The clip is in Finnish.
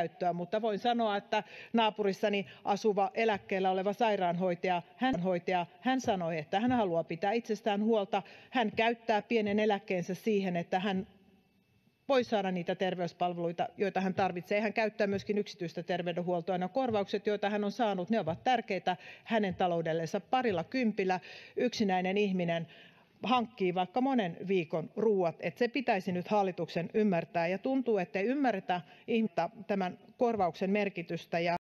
käyttöä mutta voin sanoa että naapurissani asuva eläkkeellä oleva sairaanhoitaja sanoi että hän haluaa pitää itsestään huolta. Hän käyttää pienen eläkkeensä siihen että hän voi saada niitä terveyspalveluita joita hän tarvitsee. Hän käyttää myöskin yksityistä terveydenhuoltoa. Ne korvaukset joita hän on saanut ovat tärkeitä hänen taloudellensa parilla kympillä. Yksinäinen ihminen hankkii vaikka monen viikon ruoat se pitäisi nyt hallituksen ymmärtää. Ja tuntuu ettei ymmärretä tämän korvauksen merkitystä